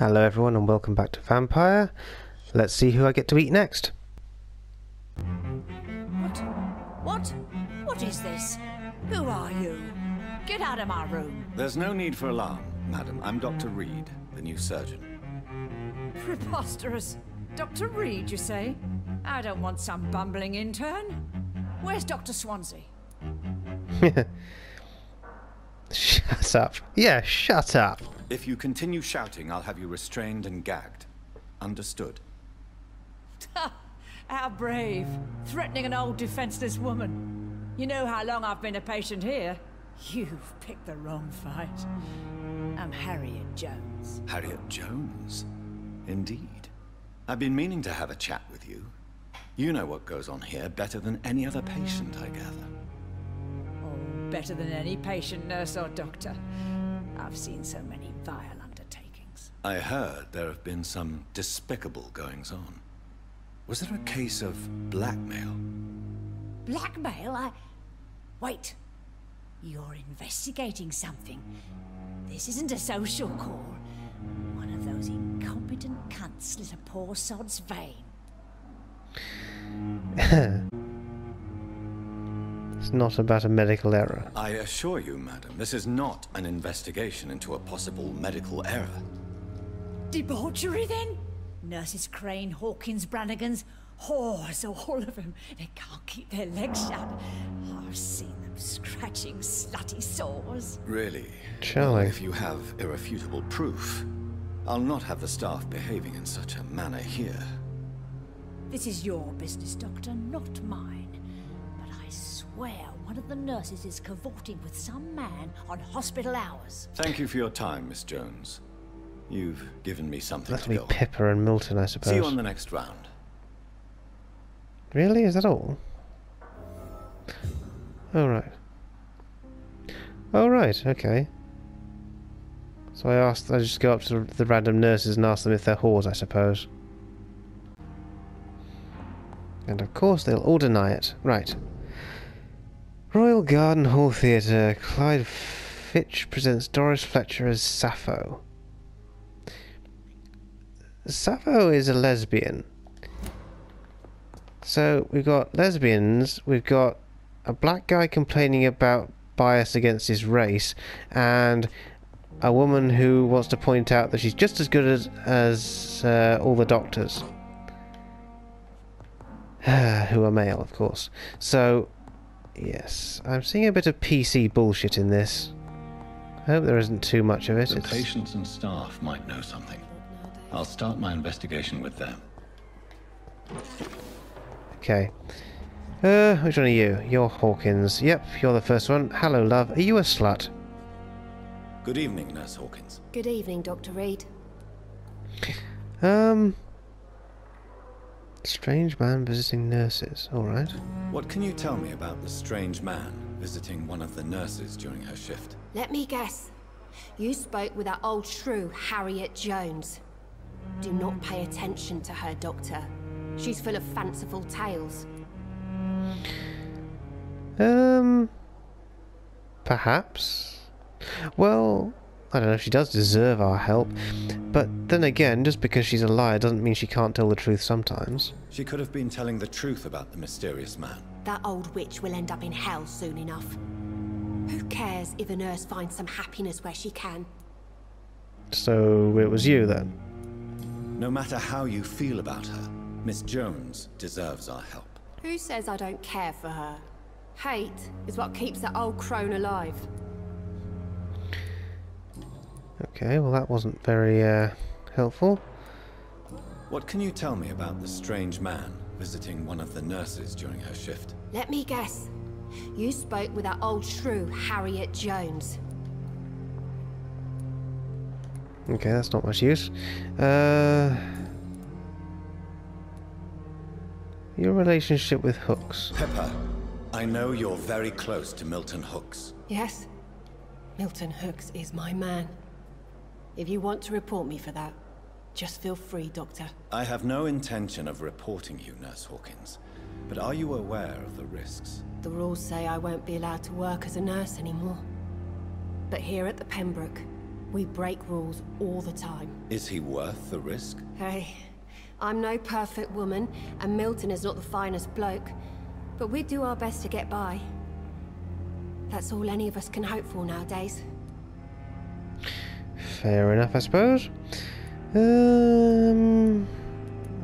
Hello everyone and welcome back to Vampyr. Let's see who I get to eat next. What? What? What is this? Who are you? Get out of my room. There's no need for alarm, madam. I'm Dr. Reed, the new surgeon. Preposterous. Dr. Reed, you say? I don't want some bumbling intern. Where's Dr. Swansea? shut up. Yeah, shut up. If you continue shouting, I'll have you restrained and gagged. Understood? How brave. Threatening an old defenseless woman. You know how long I've been a patient here? You've picked the wrong fight. I'm Harriet Jones. Harriet Jones? Indeed. I've been meaning to have a chat with you. You know what goes on here better than any other patient, I gather. Oh, better than any patient, nurse, or doctor. I've seen so many vile undertakings. I heard there have been some despicable goings on. Was there a case of blackmail? Blackmail? I... Wait. You're investigating something. This isn't a social call. One of those incompetent cunts slit a poor sod's vein. it's not about a medical error. I assure you, madam, this is not an investigation into a possible medical error. Debauchery, then? Nurses Crane, Hawkins, Brannigans, oh, whores, all of them. They can't keep their legs shut. I've seen them scratching slutty sores. Really? Charlie. Well, if you have irrefutable proof, I'll not have the staff behaving in such a manner here. This is your business, Doctor, not mine. But swear one of the nurses is cavorting with some man on hospital hours. Thank you for your time, Miss Jones. You've given me something That'll to be go. Pippa and Milton, I suppose. See you on the next round. Really? Is that all? Oh, right. Oh, okay. So I asked, I just go up to the random nurses and ask them if they're whores, I suppose. And of course they'll all deny it. Right. Royal Garden Hall Theatre. Clyde Fitch presents Doris Fletcher as Sappho. Sappho is a lesbian. So we've got lesbians, we've got a black guy complaining about bias against his race, and a woman who wants to point out that she's just as good as, as uh, all the doctors. who are male, of course. So, yes, I'm seeing a bit of PC bullshit in this. I hope there isn't too much of it. The It's- patients and staff might know something. I'll start my investigation with them. Okay. Uh, which one are you? You're Hawkins. Yep, you're the first one. Hello, love. Are you a slut? Good evening, Nurse Hawkins. Good evening, Dr. Reed. Um. Strange man visiting nurses. Alright. What can you tell me about the strange man visiting one of the nurses during her shift? Let me guess. You spoke with that old shrew, Harriet Jones. Do not pay attention to her, Doctor. She's full of fanciful tales. Um. Perhaps. Well, I don't know if she does deserve our help. But then again, just because she's a liar doesn't mean she can't tell the truth sometimes. She could have been telling the truth about the mysterious man. That old witch will end up in hell soon enough. Who cares if a nurse finds some happiness where she can? So it was you then? No matter how you feel about her, Miss Jones deserves our help. Who says I don't care for her? Hate is what keeps that old crone alive. Okay, well that wasn't very uh, helpful. What can you tell me about the strange man visiting one of the nurses during her shift? Let me guess. You spoke with that old shrew, Harriet Jones. Okay, that's not much use. Uh, your relationship with Hooks. Pippa, I know you're very close to Milton Hooks. Yes? Milton Hooks is my man. If you want to report me for that, just feel free, Doctor. I have no intention of reporting you, Nurse Hawkins. But are you aware of the risks? The rules say I won't be allowed to work as a nurse anymore. But here at the Pembroke, We break rules all the time. Is he worth the risk? Hey, I'm no perfect woman, and Milton is not the finest bloke. But we do our best to get by. That's all any of us can hope for nowadays. Fair enough, I suppose. Um,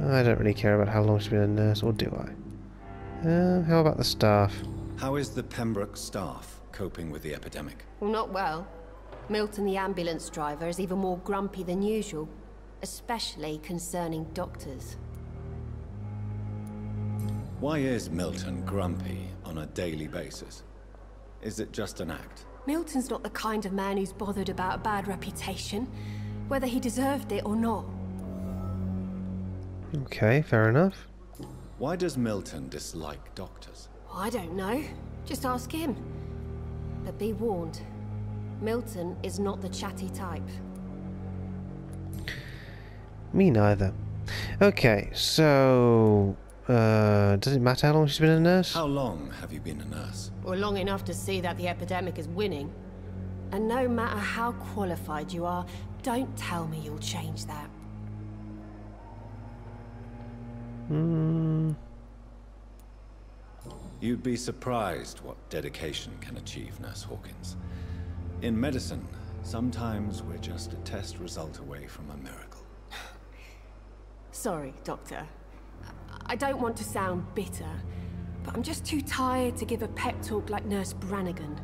I don't really care about how long she's been a nurse, or do I? Um, how about the staff? How is the Pembroke staff coping with the epidemic? Well, not well. Milton, the ambulance driver, is even more grumpy than usual. Especially concerning doctors. Why is Milton grumpy on a daily basis? Is it just an act? Milton's not the kind of man who's bothered about a bad reputation, whether he deserved it or not. Okay, fair enough. Why does Milton dislike doctors? I don't know. Just ask him. But be warned, Milton is not the chatty type. Me neither. Okay, so... Uh, does it matter how long she's been a nurse? How long have you been a nurse? Well, long enough to see that the epidemic is winning. And no matter how qualified you are, don't tell me you'll change that. Hmm. You'd be surprised what dedication can achieve, Nurse Hawkins. In medicine, sometimes we're just a test result away from a miracle. Sorry, Doctor. I don't want to sound bitter, but I'm just too tired to give a pep talk like Nurse Brannigan.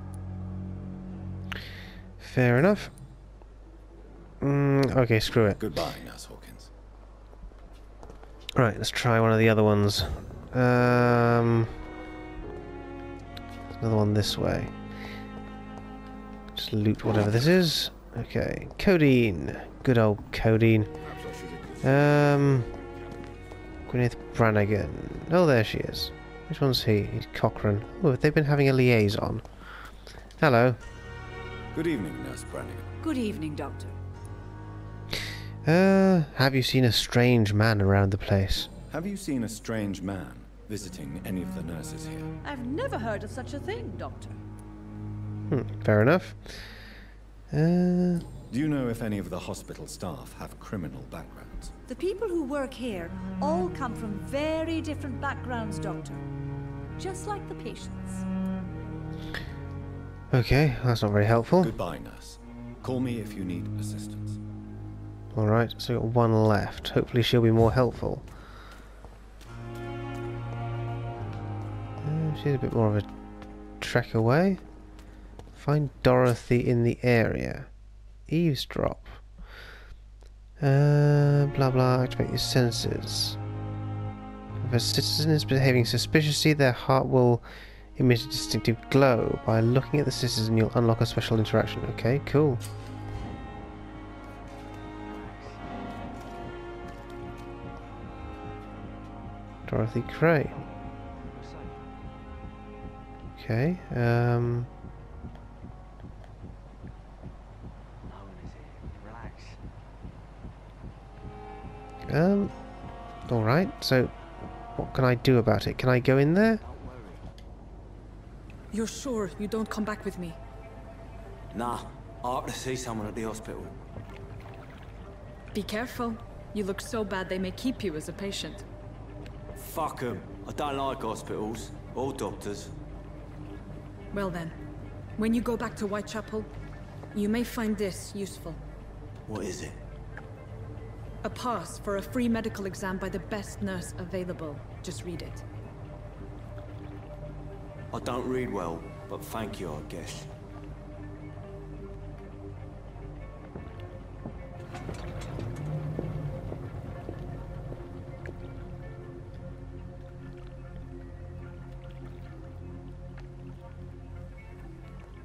Fair enough. Mm, okay, screw it. Goodbye, Nurse Hawkins. Right, let's try one of the other ones. Um, another one this way. Just loot whatever this is. Okay, codeine. Good old codeine. Um, Gwyneth Brannigan. Oh, there she is. Which one's he? He's Cochrane. Oh, they've been having a liaison. Hello. Good evening, Nurse Brannigan. Good evening, Doctor. Uh, have you seen a strange man around the place? Have you seen a strange man visiting any of the nurses here? I've never heard of such a thing, Doctor. Hmm, fair enough. Uh, Do you know if any of the hospital staff have criminal backgrounds? The people who work here all come from very different backgrounds, Doctor. Just like the patients. okay, that's not very helpful. Goodbye, Nurse. Call me if you need assistance. Alright, so we've got one left. Hopefully she'll be more helpful. Uh, she's a bit more of a trek away. Find Dorothy in the area. Eavesdrop. Uh, blah blah, activate your senses. If a citizen is behaving suspiciously, their heart will emit a distinctive glow. By looking at the citizen, you'll unlock a special interaction. Okay, cool. Dorothy Crane. Okay, um... Um, alright, so what can I do about it? Can I go in there? You're sure you don't come back with me? Nah, I ought to see someone at the hospital. Be careful. You look so bad they may keep you as a patient. Fuck 'em. I don't like hospitals. Or doctors. Well then, when you go back to Whitechapel, you may find this useful. What is it? A pass for a free medical exam by the best nurse available. Just read it. I don't read well, but thank you, I guess.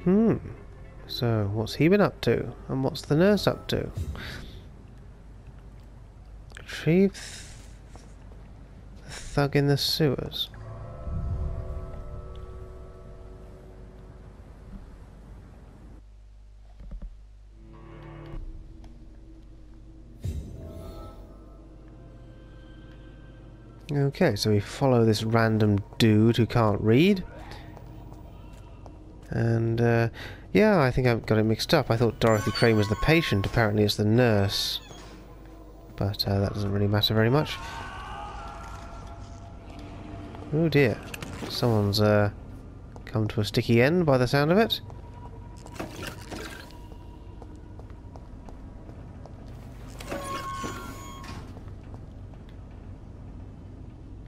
Hmm. So, what's he been up to? And what's the nurse up to? Retrieve the thug in the sewers. Okay, so we follow this random dude who can't read. And, uh, yeah, I think I've got it mixed up. I thought Dorothy Crane was the patient. Apparently it's the nurse. But uh, that doesn't really matter very much. Oh dear. Someone's uh, come to a sticky end by the sound of it.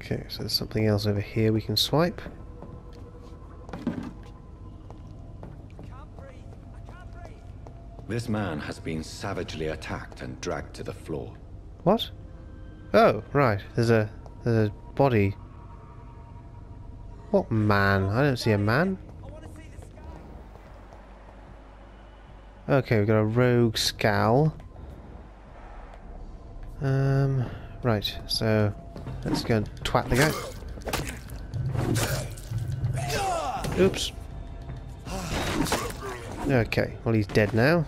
Okay, so there's something else over here we can swipe. This man has been savagely attacked and dragged to the floor. What? Oh, right. There's a there's a body. What man? I don't see a man. Okay, we've got a rogue Skal. Um, right. So let's go and twat the guy. Oops. Okay, well he's dead now.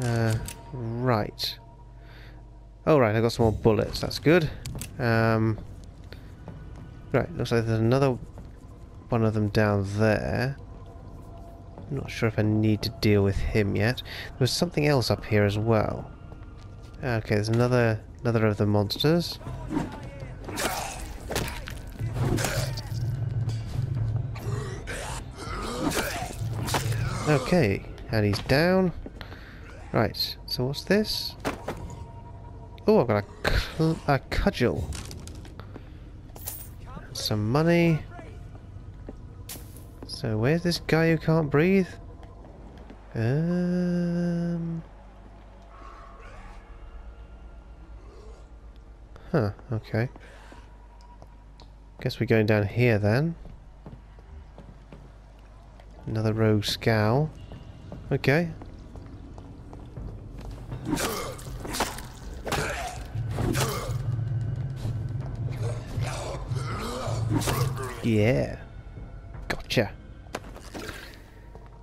Uh, right. Oh right, I got some more bullets. That's good. Um, right, looks like there's another one of them down there. I'm not sure if I need to deal with him yet. There was something else up here as well. Okay, there's another another of the monsters. Okay, and he's down. Right, so what's this? Oh, I've got a, a cudgel. Some money. So where's this guy who can't breathe? Um. Huh, okay. Guess we're going down here then. Another rogue Skal. Okay. Yeah. Gotcha.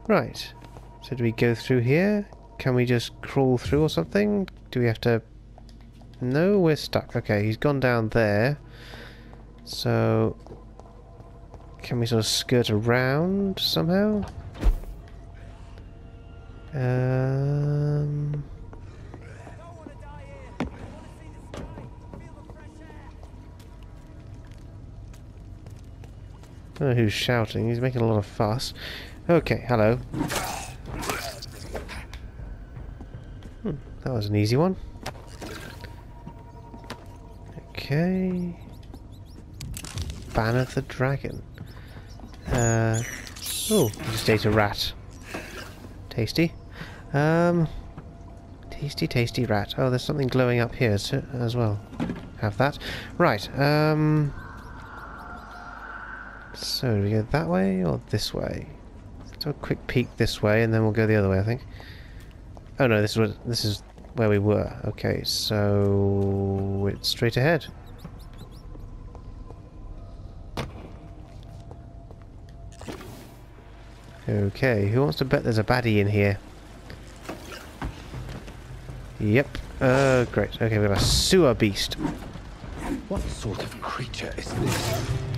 Right. So do we go through here? Can we just crawl through or something? Do we have to... No, we're stuck. Okay, he's gone down there. So... Can we sort of skirt around somehow? Um... don't know who's shouting. He's making a lot of fuss. Okay, hello. Hmm, that was an easy one. Okay. Banner the Dragon. Uh, oh, just ate a rat. Tasty. Um, tasty, tasty rat. Oh, there's something glowing up here as well. Have that. Right, um... So, do we go that way or this way? Let's have a quick peek this way and then we'll go the other way, I think. Oh no, this is, what, this is where we were. Okay, so... it's straight ahead. Okay, who wants to bet there's a baddie in here? Yep. Uh, great. Okay, we have a sewer beast. What sort of creature is this?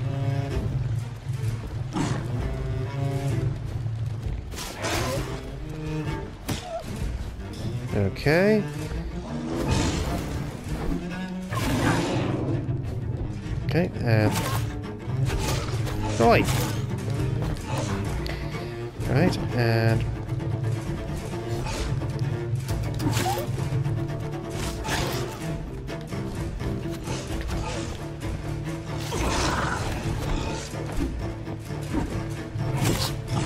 Okay. Okay, um, and... Oi! Right, and...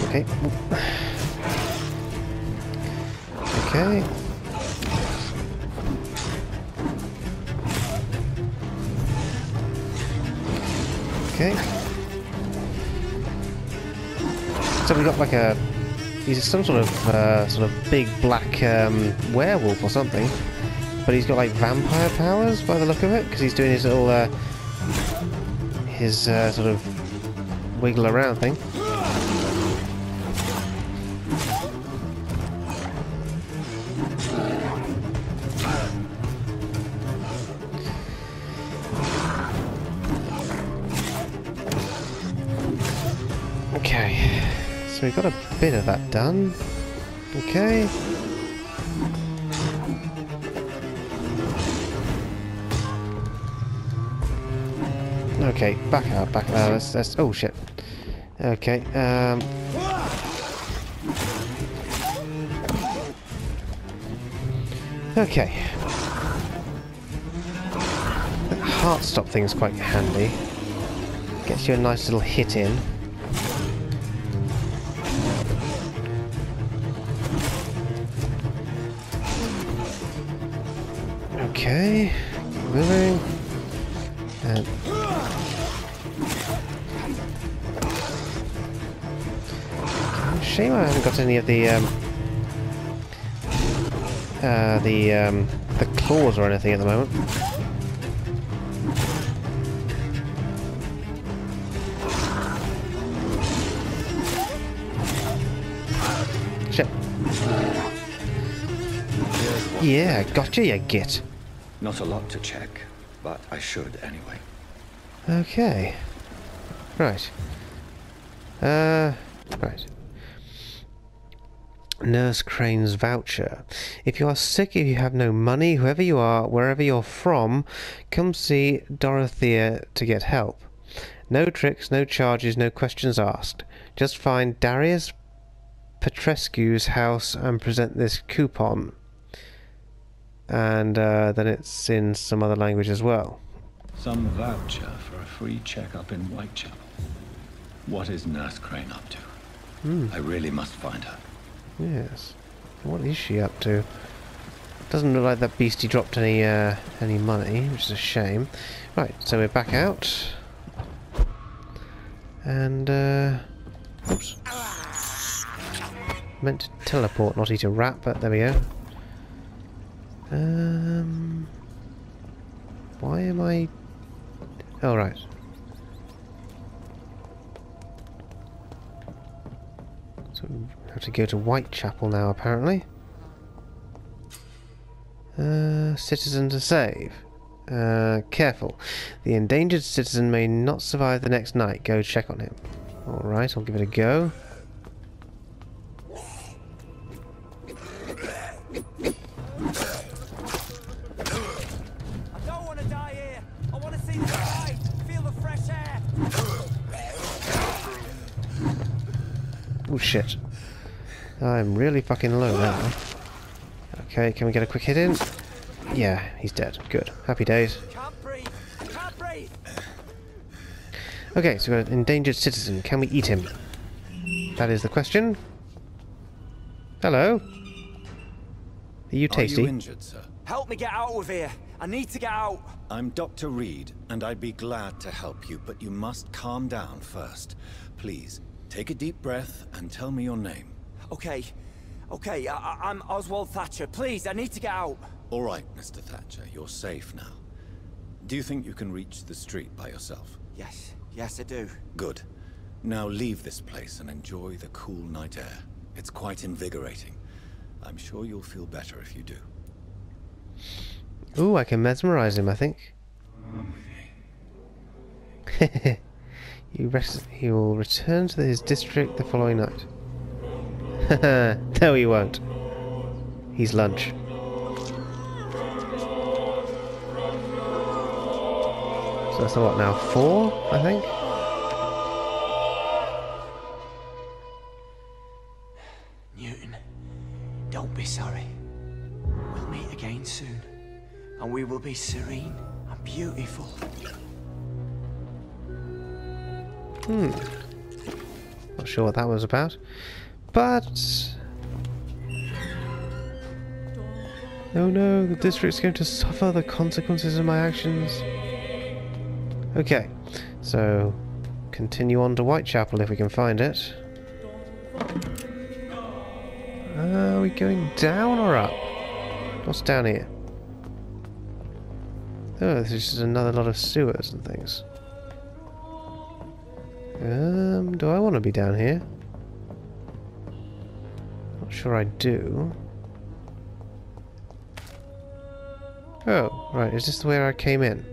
Okay. So we got like a he's some sort of uh, sort of big black um, werewolf or something, but he's got like vampire powers by the look of it because he's doing his little uh, his uh, sort of wiggle around thing. We got a bit of that done. Okay. Okay, back out, back out. Let's, let's, oh shit. Okay, um... Okay. That heart stop thing is quite handy. Gets you a nice little hit in. Okay, moving. And shame I haven't got any of the um, uh, the um, the claws or anything at the moment. Shit. Yeah, gotcha, you git. Not a lot to check, but I should anyway. Okay. Right. Uh, right. Nurse Crane's voucher. If you are sick, if you have no money, whoever you are, wherever you're from, come see Dorothea to get help. No tricks, no charges, no questions asked. Just find Darius Petrescu's house and present this coupon. And uh, then it's in some other language as well. Some voucher for a free checkup in Whitechapel. What is Nurse Crane up to? I really must find her. Yes. What is she up to? Doesn't look like that beastie dropped any uh, any money, which is a shame. Right, so we're back out. And uh oops. Meant to teleport, not eat a rat, but there we go. Um why am I Oh right. So we have to go to Whitechapel now, apparently. Uh, citizen to save. Uh, careful. The endangered citizen may not survive the next night. Go check on him. Alright, I'll give it a go. Shit. I'm really fucking low now. Okay, can we get a quick hit in? Yeah, he's dead. Good. Happy days. Can't breathe. Can't breathe. Okay, so we've got an endangered citizen. Can we eat him? That is the question. Hello. Are you tasty? Are you injured, sir? Help me get out of here. I need to get out. I'm Dr. Reed, and I'd be glad to help you, but you must calm down first. Please, take a deep breath and tell me your name. Okay. Okay, I I I'm Oswald Thatcher. Please, I need to get out. All right, Mr. Thatcher, you're safe now. Do you think you can reach the street by yourself? Yes. Yes, I do. Good. Now leave this place and enjoy the cool night air. It's quite invigorating. I'm sure you'll feel better if you do. Ooh, I can mesmerize him, I think. Oh, you rest he will return to his district the following night. no, he won't. He's lunch. So that's a what now? Four, I think? Newton, don't be sorry. We'll meet again soon, and we will be serene and beautiful. Hmm. Not sure what that was about. But... Oh no, the district's going to suffer the consequences of my actions. Okay, so continue on to Whitechapel if we can find it. Are we going down or up? What's down here? Oh, this is just another lot of sewers and things. Um, do I want to be down here? Not sure I do. Oh, right, is this where I came in?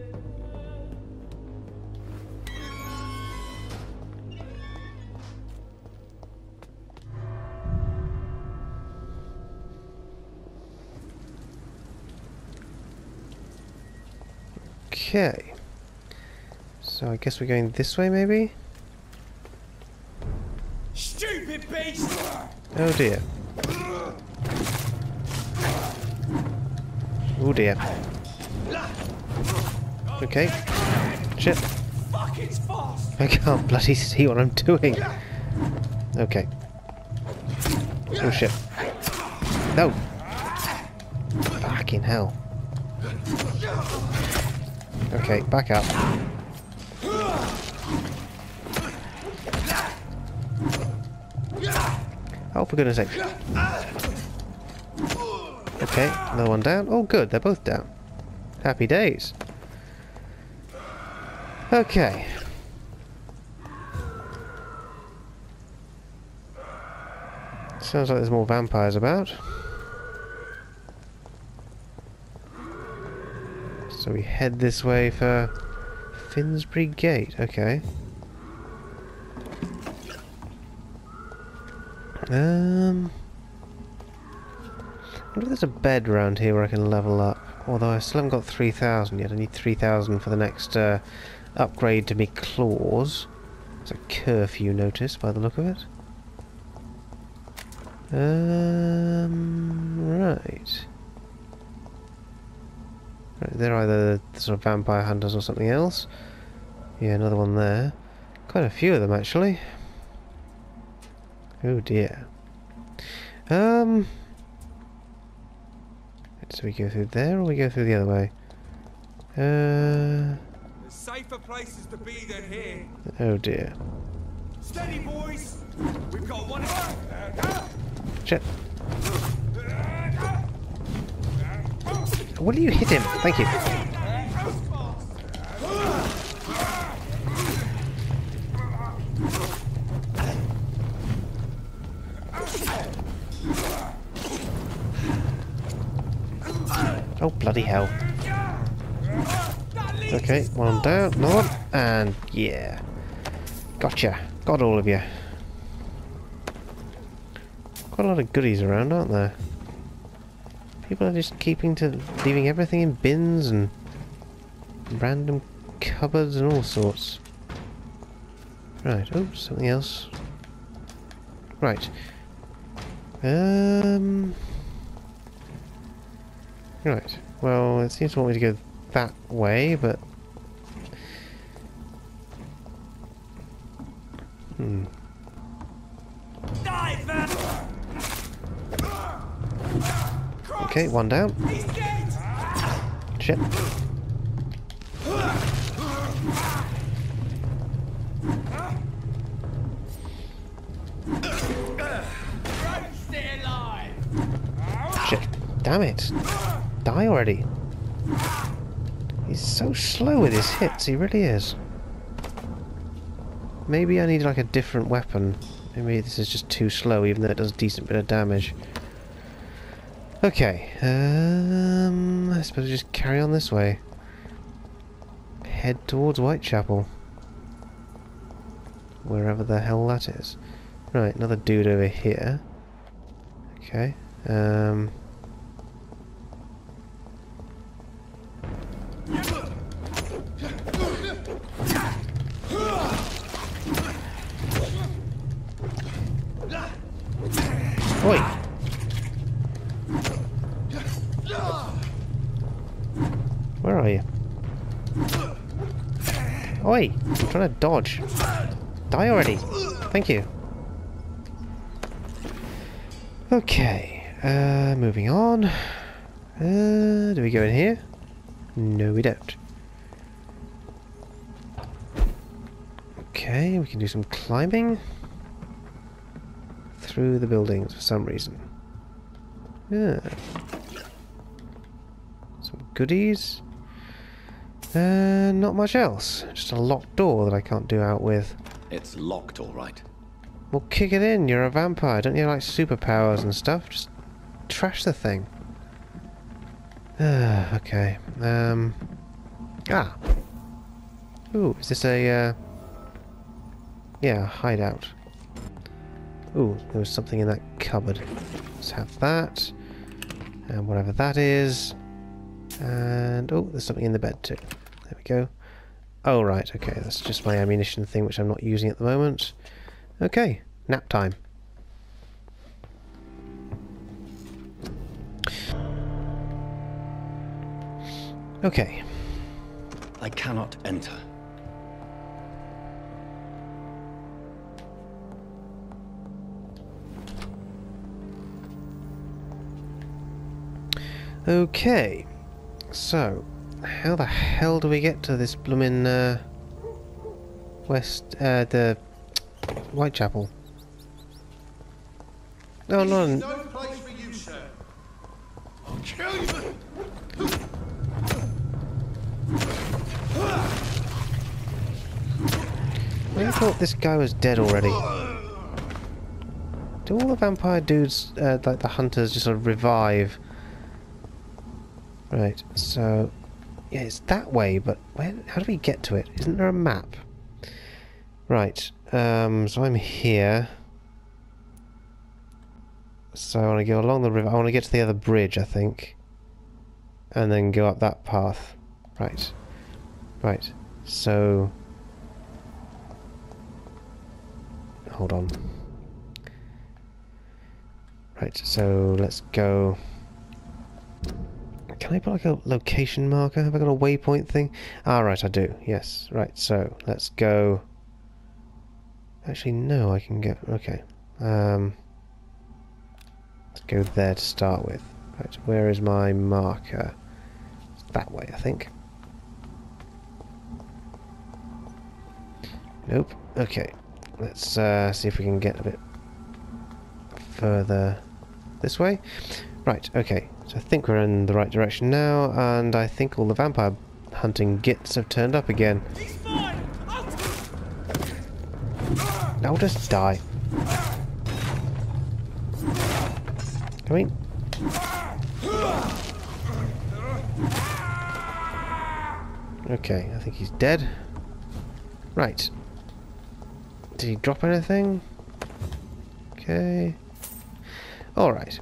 Okay. So I guess we're going this way, maybe? Stupid beast! Oh dear. Oh dear. Okay. Shit. Fuck, it's fast! I can't bloody see what I'm doing. Okay. Oh shit. No! Fucking hell. Okay, back up. Oh, for goodness sake. Okay, another one down. Oh, good, they're both down. Happy days. Okay. Sounds like there's more vampires about. So we head this way for Finsbury Gate. Okay. Um. I wonder if there's a bed around here where I can level up. Although I still haven't got 3,000 yet. I need 3,000 for the next uh, upgrade to me claws. There's a curfew notice by the look of it. Um, right. Right, they're either the sort of vampire hunters or something else. Yeah, another one there. Quite a few of them actually. Oh dear. Um. So we go through there or we go through the other way? Uh. There's safer places to be than here. Oh dear. Steady, boys! We've got one. Shit. Will you hit him? Thank you. Oh, bloody hell. Okay, one down, another one, and yeah. Gotcha. Got all of you. Quite a lot of goodies around, aren't there? People are just keeping to leaving everything in bins and random cupboards and all sorts. Right, oh, something else. Right. Um Right. Well, it seems to want me to go that way, but Hmm. Okay, one down. Shit. Shit. Damn it. Die already. He's so slow with his hits, he really is. Maybe I need like a different weapon. Maybe this is just too slow even though it does a decent bit of damage. Okay, um, I suppose we just carry on this way. Head towards Whitechapel. Wherever the hell that is. Right, another dude over here. Okay, um... Where are you? Oi! I'm trying to dodge. Die already! Thank you. Okay, uh, moving on. Uh, do we go in here? No, we don't. Okay, we can do some climbing through the buildings for some reason. Yeah. Goodies. Uh, not much else. Just a locked door that I can't do out with. It's locked, all right. Well, kick it in. You're a vampire. Don't you like superpowers and stuff? Just trash the thing. Ah, okay. Um. Ah. Ooh, is this a, uh... Yeah, hideout. Ooh, there was something in that cupboard. Let's have that. And whatever that is. And, oh, there's something in the bed too. There we go. Oh, right, okay, that's just my ammunition thing, which I'm not using at the moment. Okay, nap time. Okay, I cannot enter. okay. So, how the hell do we get to this bloomin' uh, west, uh, the Whitechapel? No, no, n- No place for you, sir. I'll kill you. I thought this guy was dead already. Do all the vampire dudes, uh, like the hunters, just sort of revive? Right, so... Yeah, it's that way, but where? how do we get to it? Isn't there a map? Right, um, so I'm here. So I want to go along the river. I want to get to the other bridge, I think. And then go up that path. Right. Right. So... hold on. Right, so let's go. Can I put like a location marker? Have I got a waypoint thing? Ah, right, I do. Yes. Right, so let's go. Actually, no, I can get. Okay. Um, let's go there to start with. Right, where is my marker? It's that way, I think. Nope. Okay. Let's uh, see if we can get a bit further this way. Right, okay. So I think we're in the right direction now, and I think all the vampire hunting gits have turned up again. Now just die. Come in. Okay, I think he's dead. Right. Did he drop anything? Okay. Alright.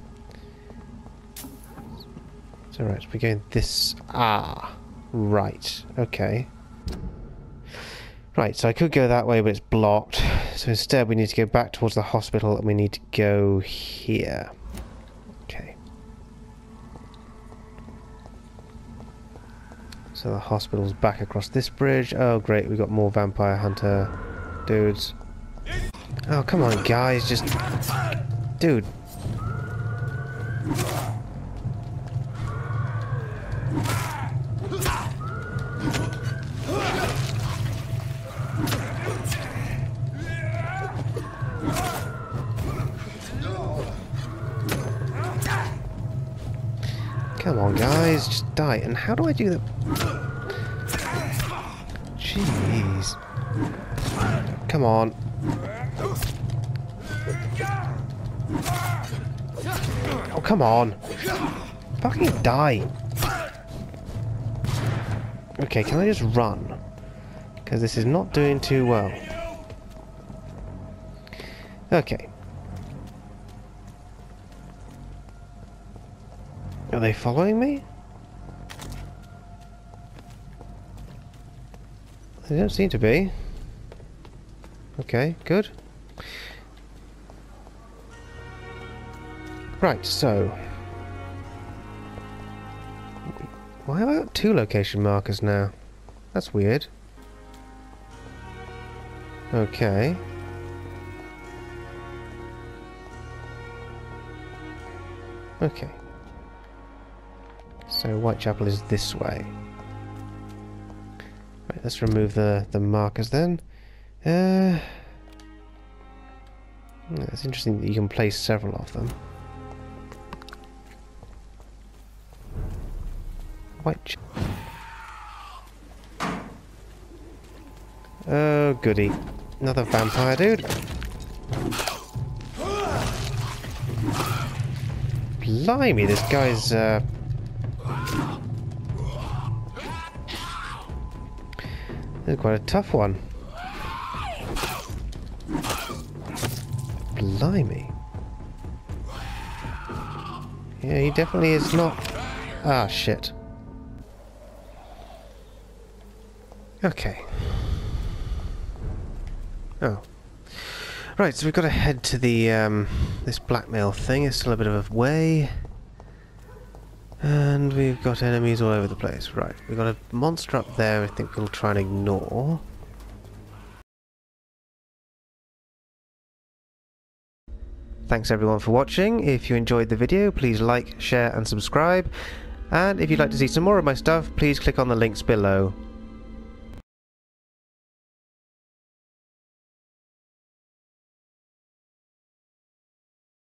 It's alright, we're going this... Ah! Right, okay. Right, so I could go that way, but it's blocked. So instead we need to go back towards the hospital and we need to go here. Okay. So the hospital's back across this bridge. Oh great, we've got more vampire hunter dudes. Oh, come on, guys, just... Dude. How do I do that? Jeez. Come on. Oh, come on. Fucking die. Okay, can I just run? Because this is not doing too well. Okay. Are they following me? They don't seem to be. Okay, good. Right, so... Why have I got two location markers now? That's weird. Okay. Okay. So Whitechapel is this way. Right, let's remove the, the markers then. Uh, it's interesting that you can place several of them. White. Oh, goody. Another vampire dude. Blimey, this guy's, uh... Quite a tough one. Blimey. Yeah, he definitely is not... Ah, shit. Okay. Oh. Right, so we've got to head to the, um, this blackmail thing. It's still a bit of a way. And we've got enemies all over the place. Right, we've got a monster up there I think we'll try and ignore. Thanks everyone for watching. If you enjoyed the video, please like, share and subscribe. And if you'd like to see some more of my stuff, please click on the links below.